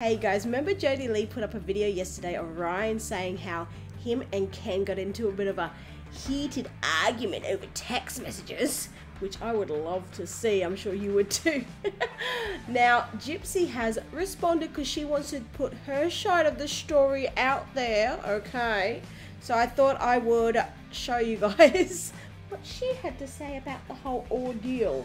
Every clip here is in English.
Hey guys, remember Jodie Lee put up a video yesterday of Ryan saying how him and Ken got into a bit of a heated argument over text messages, which I would love to see. I'm sure you would too. now, Gypsy has responded because she wants to put her side of the story out there, okay? So I thought I would show you guys what she had to say about the whole ordeal.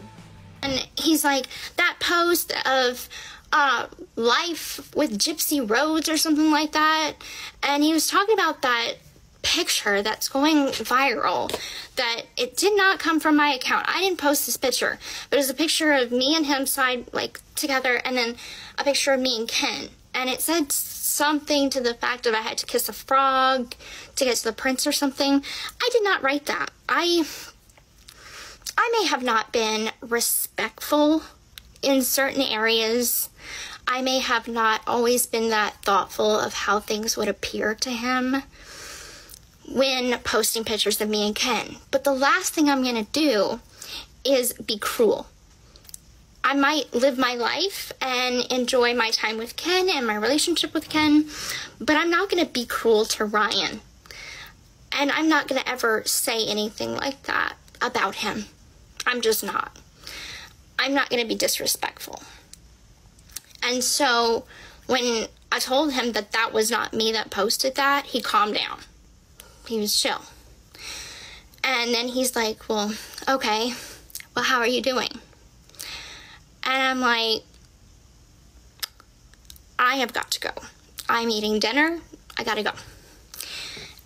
And he's like, that post of uh, life with Gypsy Rose or something like that. And he was talking about that picture that's going viral that it did not come from my account. I didn't post this picture, but it was a picture of me and him side like together and then a picture of me and Ken. And it said something to the fact that I had to kiss a frog to get to the prince or something. I did not write that. I I may have not been respectful in certain areas. I may have not always been that thoughtful of how things would appear to him when posting pictures of me and Ken. But the last thing I'm going to do is be cruel. I might live my life and enjoy my time with Ken and my relationship with Ken, but I'm not going to be cruel to Ryan. And I'm not going to ever say anything like that about him. I'm just not. I'm not going to be disrespectful. And so when I told him that that was not me that posted that, he calmed down. He was chill. And then he's like, Well, okay, well, how are you doing? And I'm like, I have got to go. I'm eating dinner. I gotta go.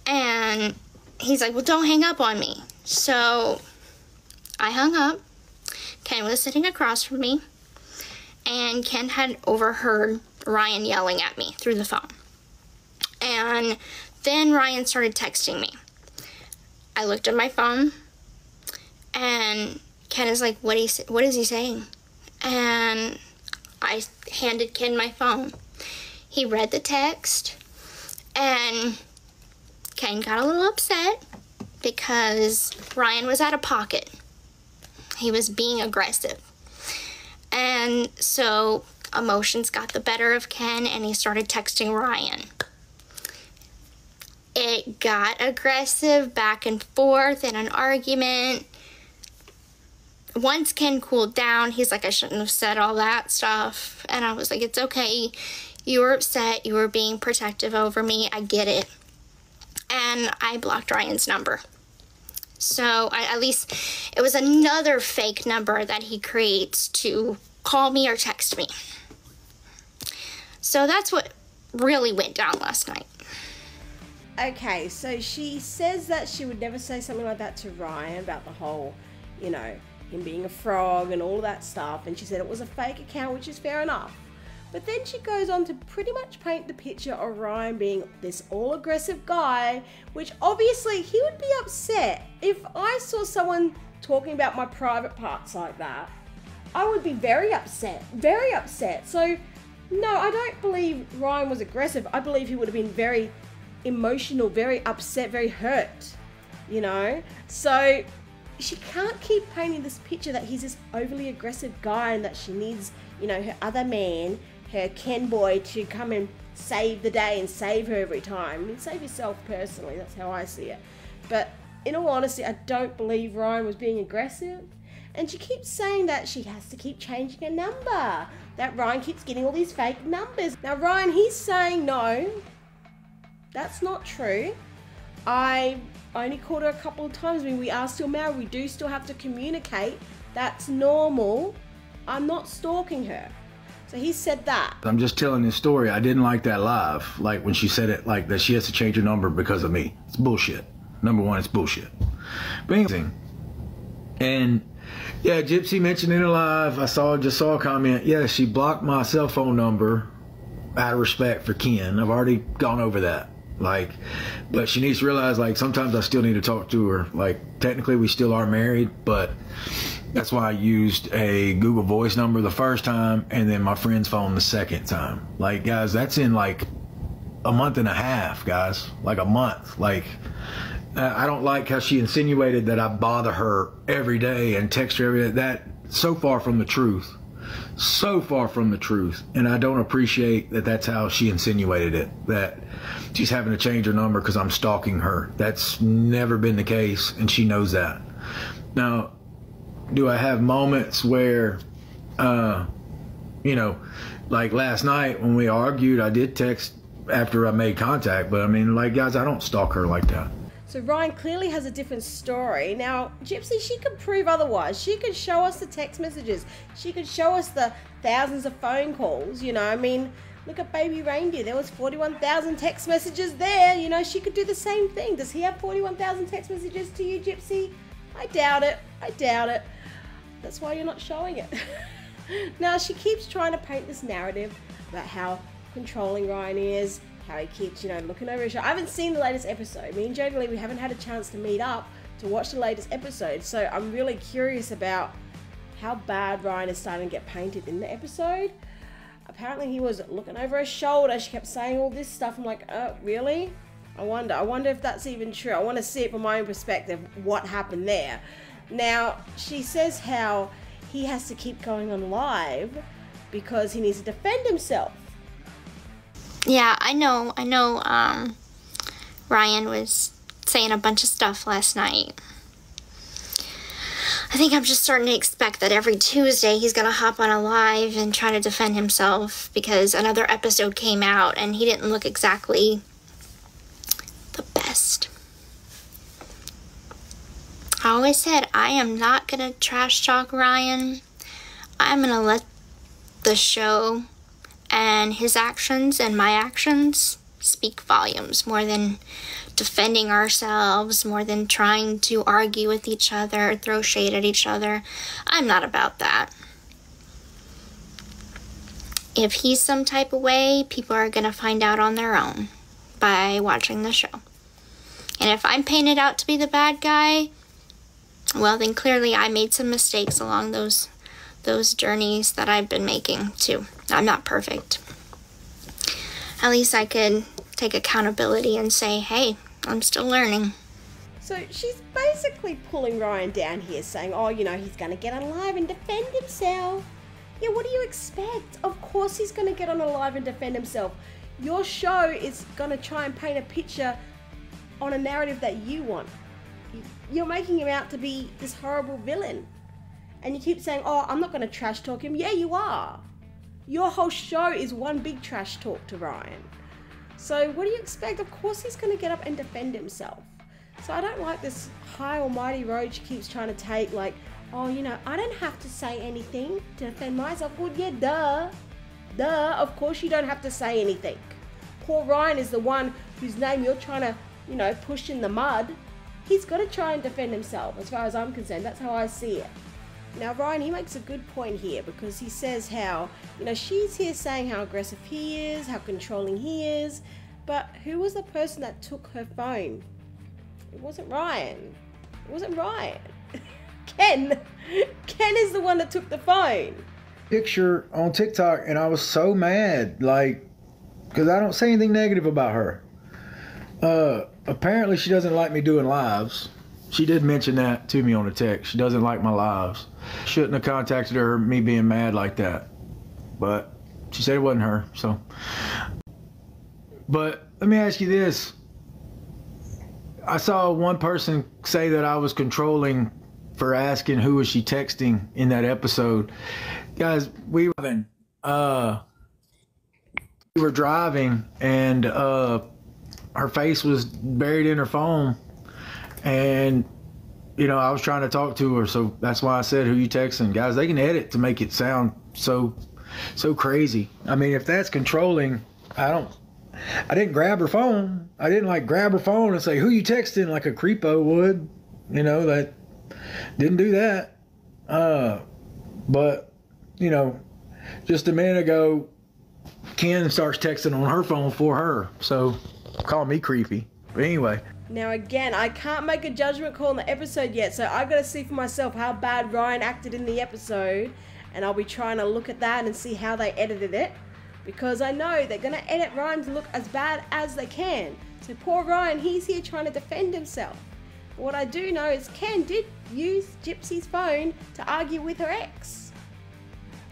And he's like, Well, don't hang up on me. So I hung up. Ken was sitting across from me, and Ken had overheard Ryan yelling at me through the phone. And then Ryan started texting me. I looked at my phone, and Ken is like, "What is what is he saying?" And I handed Ken my phone. He read the text, and Ken got a little upset because Ryan was out of pocket. He was being aggressive. And so emotions got the better of Ken and he started texting Ryan. It got aggressive back and forth in an argument. Once Ken cooled down, he's like, I shouldn't have said all that stuff. And I was like, it's okay. You were upset. You were being protective over me. I get it. And I blocked Ryan's number. So at least it was another fake number that he creates to call me or text me. So that's what really went down last night. Okay, so she says that she would never say something like that to Ryan about the whole, you know, him being a frog and all that stuff. And she said it was a fake account, which is fair enough. But then she goes on to pretty much paint the picture of Ryan being this all aggressive guy, which obviously he would be upset if I saw someone talking about my private parts like that. I would be very upset, very upset. So, no, I don't believe Ryan was aggressive. I believe he would have been very emotional, very upset, very hurt, you know? So, she can't keep painting this picture that he's this overly aggressive guy and that she needs, you know, her other man her Ken boy to come and save the day and save her every time. I mean, save yourself personally, that's how I see it. But in all honesty, I don't believe Ryan was being aggressive. And she keeps saying that she has to keep changing her number. That Ryan keeps getting all these fake numbers. Now, Ryan, he's saying no, that's not true. I only called her a couple of times. I mean, we are still married. We do still have to communicate. That's normal. I'm not stalking her. So he said that. I'm just telling this story. I didn't like that live. Like when she said it, like that she has to change her number because of me. It's bullshit. Number one, it's bullshit. But and yeah, Gypsy mentioned in her live. I saw just saw a comment. Yeah, she blocked my cell phone number out of respect for Ken. I've already gone over that. Like, but she needs to realize like sometimes I still need to talk to her. Like technically we still are married, but that's why I used a Google Voice number the first time and then my friend's phone the second time. Like, guys, that's in like a month and a half, guys. Like a month. Like, I don't like how she insinuated that I bother her every day and text her every day. That so far from the truth. so far from the truth. And I don't appreciate that that's how she insinuated it, that she's having to change her number because I'm stalking her. That's never been the case, and she knows that. Now, do I have moments where, uh, you know, like last night when we argued, I did text after I made contact, but I mean, like, guys, I don't stalk her like that. So Ryan clearly has a different story. Now, Gypsy, she could prove otherwise. She could show us the text messages. She could show us the thousands of phone calls. You know, I mean, look at Baby Reindeer. There was 41,000 text messages there. You know, she could do the same thing. Does he have 41,000 text messages to you, Gypsy? I doubt it. I doubt it. That's why you're not showing it. now, she keeps trying to paint this narrative about how controlling Ryan is, how he keeps, you know, looking over his shoulder. I haven't seen the latest episode. Me and Jodie we haven't had a chance to meet up to watch the latest episode. So I'm really curious about how bad Ryan is starting to get painted in the episode. Apparently he was looking over her shoulder. She kept saying all this stuff. I'm like, oh, really? I wonder. I wonder if that's even true. I want to see it from my own perspective, what happened there. Now, she says how he has to keep going on live because he needs to defend himself yeah, I know. I know. Um, Ryan was saying a bunch of stuff last night. I think I'm just starting to expect that every Tuesday he's gonna hop on a live and try to defend himself because another episode came out and he didn't look exactly the best. I always said I am not gonna trash talk Ryan. I'm gonna let the show and his actions and my actions speak volumes more than defending ourselves, more than trying to argue with each other, throw shade at each other. I'm not about that. If he's some type of way, people are going to find out on their own by watching the show. And if I'm painted out to be the bad guy, well, then clearly I made some mistakes along those those journeys that I've been making too. I'm not perfect. At least I could take accountability and say, hey, I'm still learning. So she's basically pulling Ryan down here, saying, oh, you know, he's going to get on live and defend himself. Yeah, what do you expect? Of course he's going to get on a live and defend himself. Your show is going to try and paint a picture on a narrative that you want. You're making him out to be this horrible villain. And you keep saying, oh, I'm not going to trash talk him. Yeah, you are. Your whole show is one big trash talk to Ryan. So what do you expect? Of course he's going to get up and defend himself. So I don't like this high almighty road she keeps trying to take, like, oh, you know, I don't have to say anything to defend myself. Well, yeah, duh. Duh. Of course you don't have to say anything. Poor Ryan is the one whose name you're trying to, you know, push in the mud. He's got to try and defend himself, as far as I'm concerned. That's how I see it. Now, Ryan, he makes a good point here because he says how, you know, she's here saying how aggressive he is, how controlling he is, but who was the person that took her phone? It wasn't Ryan. It wasn't Ryan. Ken. Ken is the one that took the phone. Picture on TikTok, and I was so mad, like, because I don't say anything negative about her. Uh, apparently, she doesn't like me doing lives. She did mention that to me on a text. She doesn't like my lives. Shouldn't have contacted her, me being mad like that. But she said it wasn't her, so. But let me ask you this. I saw one person say that I was controlling for asking who was she texting in that episode. Guys, we were uh we were driving and uh her face was buried in her phone and you know, I was trying to talk to her, so that's why I said who you texting. Guys, they can edit to make it sound so so crazy. I mean, if that's controlling, I don't I didn't grab her phone. I didn't like grab her phone and say, "Who you texting?" like a creepo would. You know, that didn't do that. Uh but you know, just a minute ago Ken starts texting on her phone for her. So call me creepy. But anyway, now, again, I can't make a judgment call on the episode yet, so I gotta see for myself how bad Ryan acted in the episode, and I'll be trying to look at that and see how they edited it, because I know they're gonna edit Ryan to look as bad as they can. So, poor Ryan, he's here trying to defend himself. But what I do know is Ken did use Gypsy's phone to argue with her ex.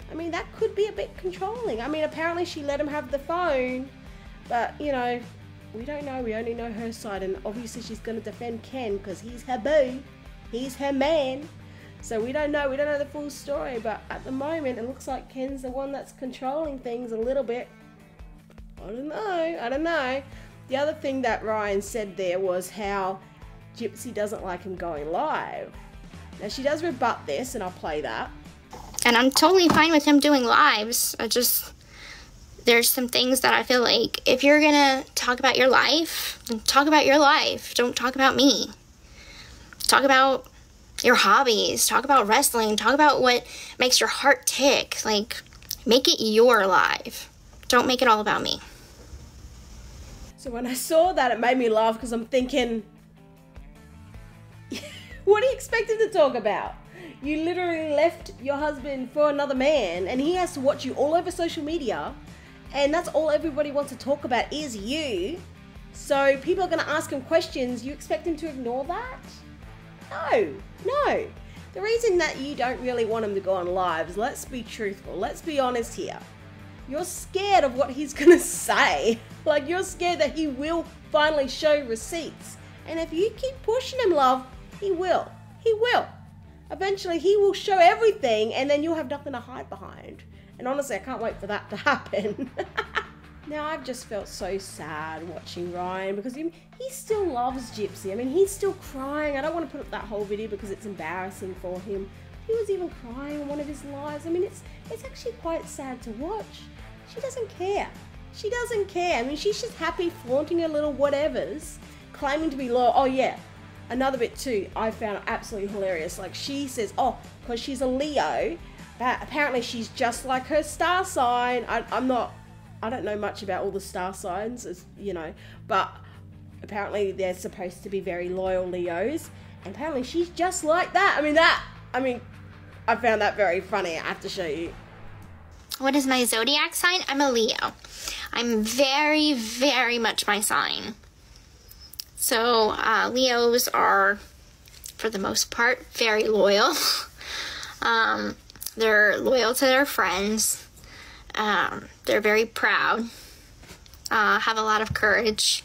I I mean, that could be a bit controlling. I mean, apparently she let him have the phone, but you know, we don't know. We only know her side, and obviously she's going to defend Ken because he's her boo, he's her man. So we don't know. We don't know the full story, but at the moment, it looks like Ken's the one that's controlling things a little bit. I don't know. I don't know. The other thing that Ryan said there was how Gypsy doesn't like him going live. Now she does rebut this, and I'll play that. And I'm totally fine with him doing lives. I just there's some things that I feel like if you're gonna talk about your life, talk about your life. Don't talk about me. Talk about your hobbies. Talk about wrestling. Talk about what makes your heart tick. Like, make it your life. Don't make it all about me. So when I saw that, it made me laugh because I'm thinking, what do you expect him to talk about? You literally left your husband for another man, and he has to watch you all over social media, and that's all everybody wants to talk about is you. So people are going to ask him questions. You expect him to ignore that? No, no. The reason that you don't really want him to go on lives, let's be truthful, let's be honest here. You're scared of what he's gonna say. Like, you're scared that he will finally show receipts. And if you keep pushing him, love, he will. He will. Eventually, he will show everything, and then you'll have nothing to hide behind. And honestly, I can't wait for that to happen. now, I've just felt so sad watching Ryan because he, he still loves Gypsy. I mean, he's still crying. I don't want to put up that whole video because it's embarrassing for him. He was even crying in one of his lives. I mean, it's it's actually quite sad to watch. She doesn't care. She doesn't care. I mean, she's just happy flaunting her little whatevers, claiming to be loyal. Oh yeah, another bit too. I found absolutely hilarious. Like she says, oh, because she's a Leo, apparently she's just like her star sign. I, I'm not. I don't know much about all the star signs, as you know, but apparently they're supposed to be very loyal Leos, and apparently she's just like that. I mean that. I mean, I found that very funny. I have to show you. What is my zodiac sign? I'm a Leo. I'm very, very much my sign. So, uh, Leos are, for the most part, very loyal. um, they're loyal to their friends. Um, they're very proud. Uh, have a lot of courage.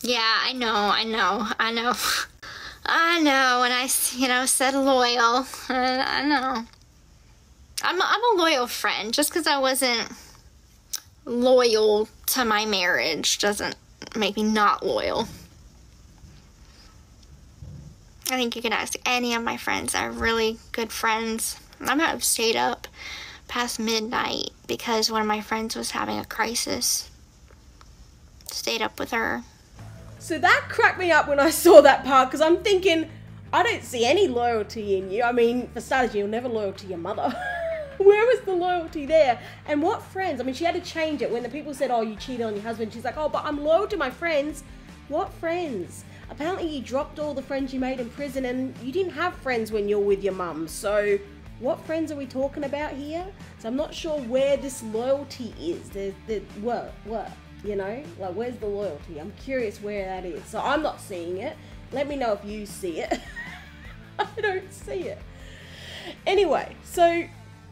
Yeah, I know, I know, I know. I know, and I, you know, said loyal. I know. I'm a, I'm a loyal friend. Just because I wasn't loyal to my marriage doesn't make me not loyal. I think you can ask any of my friends. I have really good friends. I might have stayed up past midnight because one of my friends was having a crisis. Stayed up with her. So that cracked me up when I saw that part because I'm thinking, I don't see any loyalty in you. I mean, for starters, you're never loyal to your mother. Where was the loyalty there? And what friends? I mean, she had to change it when the people said, oh, you cheated on your husband. She's like, oh, but I'm loyal to my friends. What friends? Apparently, you dropped all the friends you made in prison and you didn't have friends when you're with your mum. So, what friends are we talking about here? So, I'm not sure where this loyalty is. There's, there, what? What? You know, like where's the loyalty? I'm curious where that is. So I'm not seeing it. Let me know if you see it. I don't see it. Anyway, so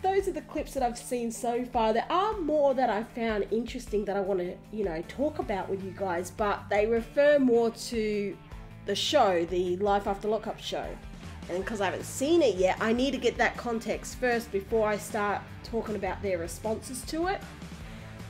those are the clips that I've seen so far. There are more that I found interesting that I want to, you know, talk about with you guys, but they refer more to the show, the Life After Lockup show. And because I haven't seen it yet, I need to get that context first before I start talking about their responses to it.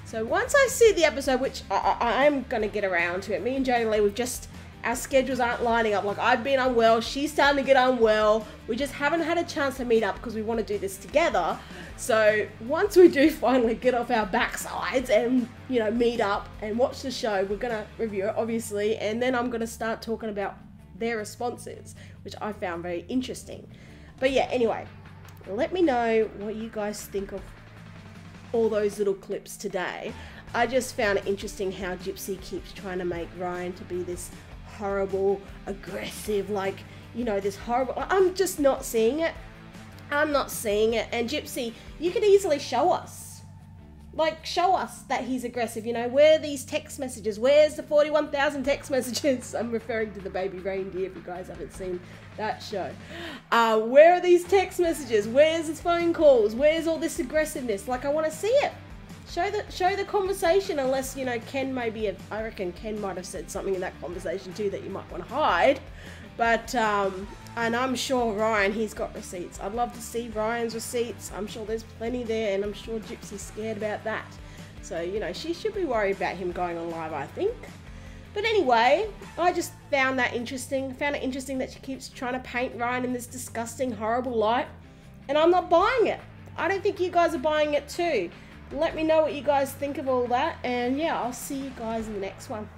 So once I see the episode, which I, am going to get around to it, me and Jane Lee, we've just, our schedules aren't lining up. Like I've been unwell, she's starting to get unwell. We just haven't had a chance to meet up because we want to do this together. So once we do finally get off our backsides and, you know, meet up and watch the show, we're to review it, obviously. And then I'm to start talking about their responses, which I found very interesting. But yeah, anyway, let me know what you guys think of all those little clips today. I just found it interesting how Gypsy keeps trying to make Ryan to be this horrible, aggressive, like, you know, this horrible. I'm just not seeing it. I'm not seeing it. And Gypsy, you could easily show us. Like, show us that he's aggressive. You know, where these text messages? Where's the 41,000 text messages? I'm referring to the baby reindeer if you guys haven't seen that show. Uh, where are these text messages? Where's his phone calls? Where's all this aggressiveness? Like, I want to see it. Show the show the conversation. Unless you know Ken maybe have, I reckon Ken might have said something in that conversation too that you might want to hide. But um, and I'm sure Ryan he's got receipts. I'd love to see Ryan's receipts. I'm sure there's plenty there, and I'm sure Gypsy's scared about that. So you know she should be worried about him going on live. I think. But anyway, I just found that interesting. Found it interesting that she keeps trying to paint Ryan in this disgusting, horrible light. And I'm not buying it. I don't think you guys are buying it too. Let me know what you guys think of all that. And yeah, I'll see you guys in the next one.